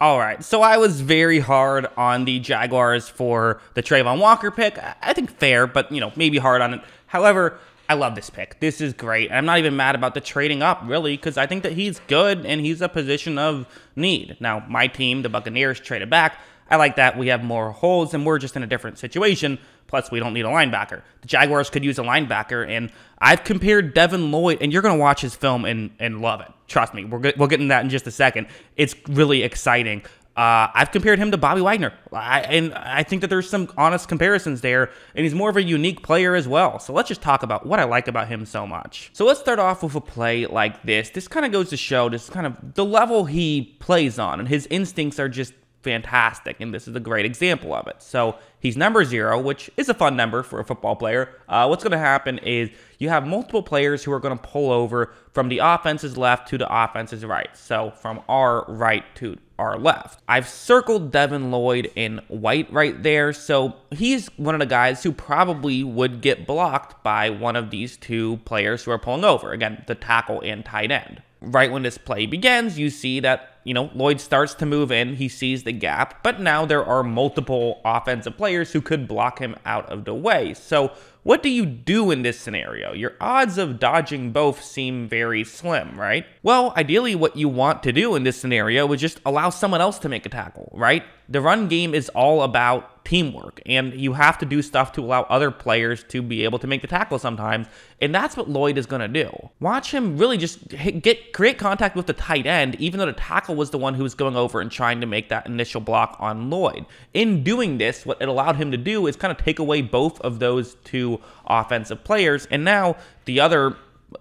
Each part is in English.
All right, so I was very hard on the Jaguars for the Travon Walker pick. I think fair, but you know maybe hard on it. However, I love this pick. This is great. I'm not even mad about the trading up, really, because I think that he's good and he's a position of need. Now, my team, the Buccaneers, traded back. I like that. We have more holes and we're just in a different situation. Plus, we don't need a linebacker. The Jaguars could use a linebacker, and I've compared Devin Lloyd, and you're going to watch his film and, and love it. Trust me. We're we'll get into that in just a second. It's really exciting. Uh, I've compared him to Bobby Wagner, I, and I think that there's some honest comparisons there, and he's more of a unique player as well. So let's just talk about what I like about him so much. So let's start off with a play like this. This kind of goes to show just kind of the level he plays on, and his instincts are just fantastic, and this is a great example of it. So he's number zero, which is a fun number for a football player. Uh, what's going to happen is you have multiple players who are going to pull over from the offense's left to the offense's right. So from our right to our left. I've circled Devin Lloyd in white right there, so he's one of the guys who probably would get blocked by one of these two players who are pulling over. Again, the tackle and tight end right when this play begins, you see that, you know, Lloyd starts to move in. He sees the gap, but now there are multiple offensive players who could block him out of the way. So what do you do in this scenario? Your odds of dodging both seem very slim, right? Well, ideally, what you want to do in this scenario is just allow someone else to make a tackle, right? The run game is all about teamwork, and you have to do stuff to allow other players to be able to make the tackle sometimes, and that's what Lloyd is going to do. Watch him really just get create contact with the tight end, even though the tackle was the one who was going over and trying to make that initial block on Lloyd. In doing this, what it allowed him to do is kind of take away both of those two offensive players. And now the other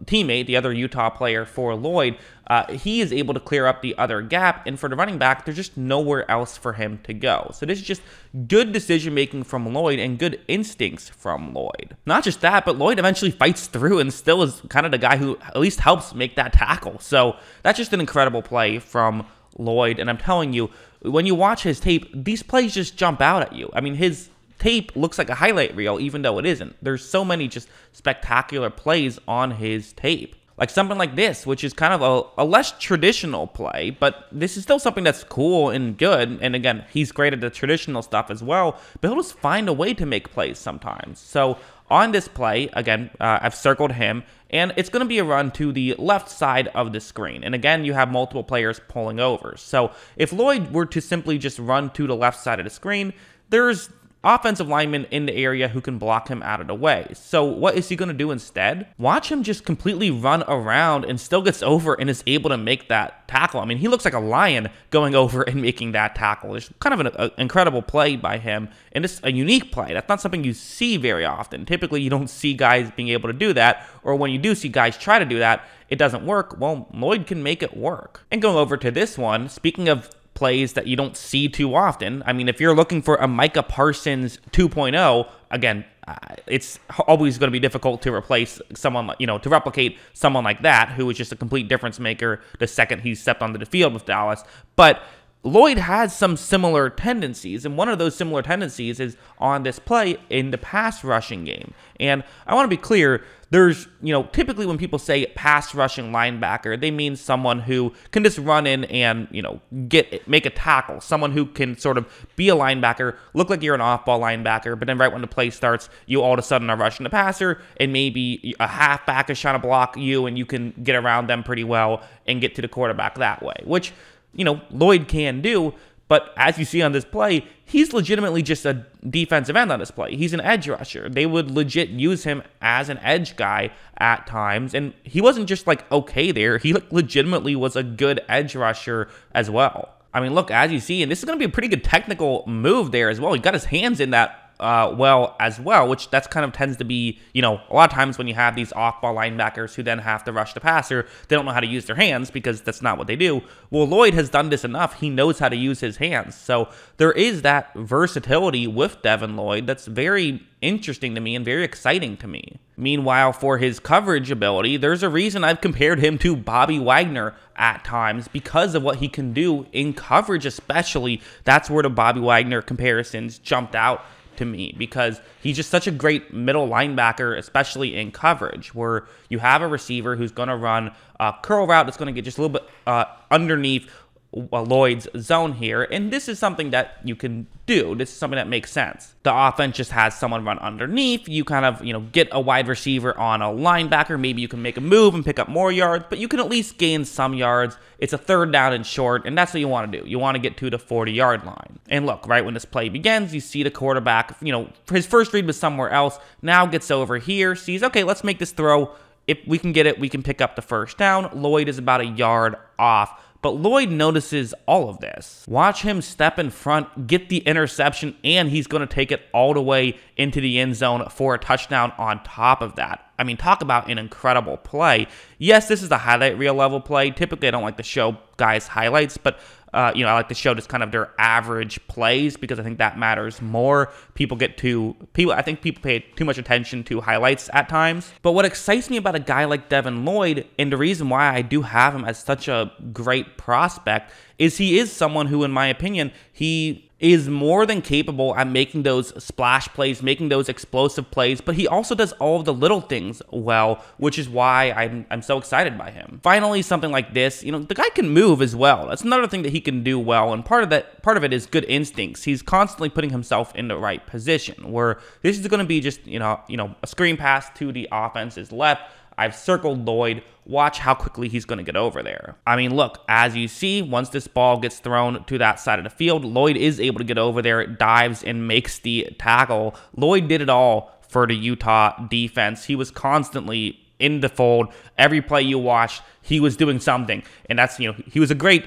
teammate, the other Utah player for Lloyd, uh, he is able to clear up the other gap. And for the running back, there's just nowhere else for him to go. So this is just good decision making from Lloyd and good instincts from Lloyd. Not just that, but Lloyd eventually fights through and still is kind of the guy who at least helps make that tackle. So that's just an incredible play from Lloyd. And I'm telling you, when you watch his tape, these plays just jump out at you. I mean, his tape looks like a highlight reel, even though it isn't. There's so many just spectacular plays on his tape. Like something like this, which is kind of a, a less traditional play, but this is still something that's cool and good. And again, he's great at the traditional stuff as well, but he'll just find a way to make plays sometimes. So on this play, again, uh, I've circled him, and it's going to be a run to the left side of the screen. And again, you have multiple players pulling over. So if Lloyd were to simply just run to the left side of the screen, there's offensive lineman in the area who can block him out of the way. So what is he going to do instead? Watch him just completely run around and still gets over and is able to make that tackle. I mean, he looks like a lion going over and making that tackle. It's kind of an a, incredible play by him, and it's a unique play. That's not something you see very often. Typically, you don't see guys being able to do that, or when you do see guys try to do that, it doesn't work. Well, Lloyd can make it work. And going over to this one, speaking of plays that you don't see too often. I mean, if you're looking for a Micah Parsons 2.0, again, uh, it's always going to be difficult to replace someone, you know, to replicate someone like that who is just a complete difference maker the second he stepped onto the field with Dallas. But Lloyd has some similar tendencies, and one of those similar tendencies is on this play in the pass rushing game. And I want to be clear there's, you know, typically when people say pass rushing linebacker, they mean someone who can just run in and, you know, get make a tackle, someone who can sort of be a linebacker, look like you're an off-ball linebacker, but then right when the play starts, you all of a sudden are rushing the passer, and maybe a halfback is trying to block you, and you can get around them pretty well and get to the quarterback that way, which you know, Lloyd can do. But as you see on this play, he's legitimately just a defensive end on this play. He's an edge rusher. They would legit use him as an edge guy at times. And he wasn't just like okay there, he legitimately was a good edge rusher as well. I mean, look, as you see, and this is going to be a pretty good technical move there as well. He got his hands in that uh, well as well, which that's kind of tends to be, you know, a lot of times when you have these off-ball linebackers who then have to rush the passer, they don't know how to use their hands because that's not what they do. Well, Lloyd has done this enough; he knows how to use his hands. So there is that versatility with Devin Lloyd that's very interesting to me and very exciting to me. Meanwhile, for his coverage ability, there's a reason I've compared him to Bobby Wagner at times because of what he can do in coverage, especially. That's where the Bobby Wagner comparisons jumped out to me because he's just such a great middle linebacker, especially in coverage, where you have a receiver who's going to run a curl route that's going to get just a little bit uh, underneath Lloyd's zone here, and this is something that you can do. This is something that makes sense. The offense just has someone run underneath. You kind of, you know, get a wide receiver on a linebacker. Maybe you can make a move and pick up more yards, but you can at least gain some yards. It's a third down and short, and that's what you want to do. You want to get to the 40 yard line. And look, right when this play begins, you see the quarterback, you know, his first read was somewhere else, now gets over here, sees, okay, let's make this throw. If we can get it, we can pick up the first down. Lloyd is about a yard off but Lloyd notices all of this. Watch him step in front, get the interception, and he's going to take it all the way into the end zone for a touchdown on top of that. I mean, talk about an incredible play. Yes, this is a highlight reel level play. Typically, I don't like to show guys highlights, but uh, you know, I like to show just kind of their average plays because I think that matters more. People get too people. I think people pay too much attention to highlights at times. But what excites me about a guy like Devin Lloyd, and the reason why I do have him as such a great prospect, is he is someone who, in my opinion, he is more than capable at making those splash plays, making those explosive plays, but he also does all of the little things well, which is why I'm, I'm so excited by him. Finally, something like this, you know, the guy can move as well. That's another thing that he can do well, and part of that part of it is good instincts. He's constantly putting himself in the right position where this is going to be just, you know, you know, a screen pass to the offense's left I've circled Lloyd. Watch how quickly he's going to get over there. I mean, look, as you see, once this ball gets thrown to that side of the field, Lloyd is able to get over there, dives, and makes the tackle. Lloyd did it all for the Utah defense. He was constantly in the fold. Every play you watched, he was doing something. And that's, you know, he was a great,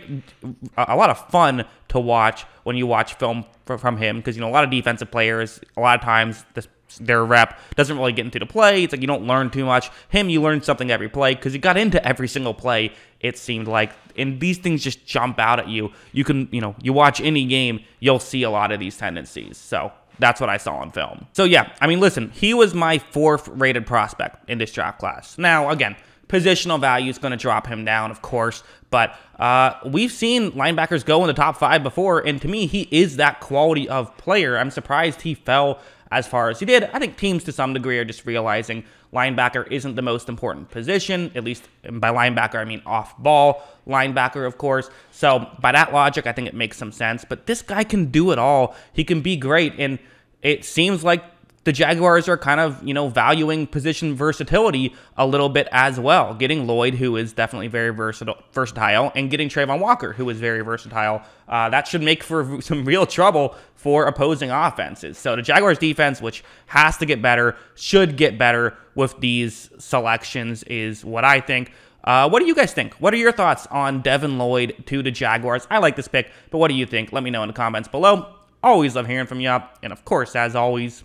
a lot of fun to watch when you watch film from him because, you know, a lot of defensive players, a lot of times, this their rep doesn't really get into the play. It's like you don't learn too much. Him, you learn something every play because he got into every single play. It seemed like, and these things just jump out at you. You can, you know, you watch any game, you'll see a lot of these tendencies. So that's what I saw on film. So yeah, I mean, listen, he was my fourth rated prospect in this draft class. Now, again, positional value is going to drop him down, of course. But uh, we've seen linebackers go in the top five before, and to me, he is that quality of player. I'm surprised he fell as far as he did. I think teams to some degree are just realizing linebacker isn't the most important position, at least by linebacker, I mean off ball linebacker, of course. So by that logic, I think it makes some sense. But this guy can do it all. He can be great. And it seems like the Jaguars are kind of, you know, valuing position versatility a little bit as well. Getting Lloyd, who is definitely very versatile, versatile and getting Travon Walker, who is very versatile. Uh, that should make for some real trouble for opposing offenses. So the Jaguars defense, which has to get better, should get better with these selections, is what I think. Uh, what do you guys think? What are your thoughts on Devin Lloyd to the Jaguars? I like this pick, but what do you think? Let me know in the comments below. Always love hearing from you. And of course, as always,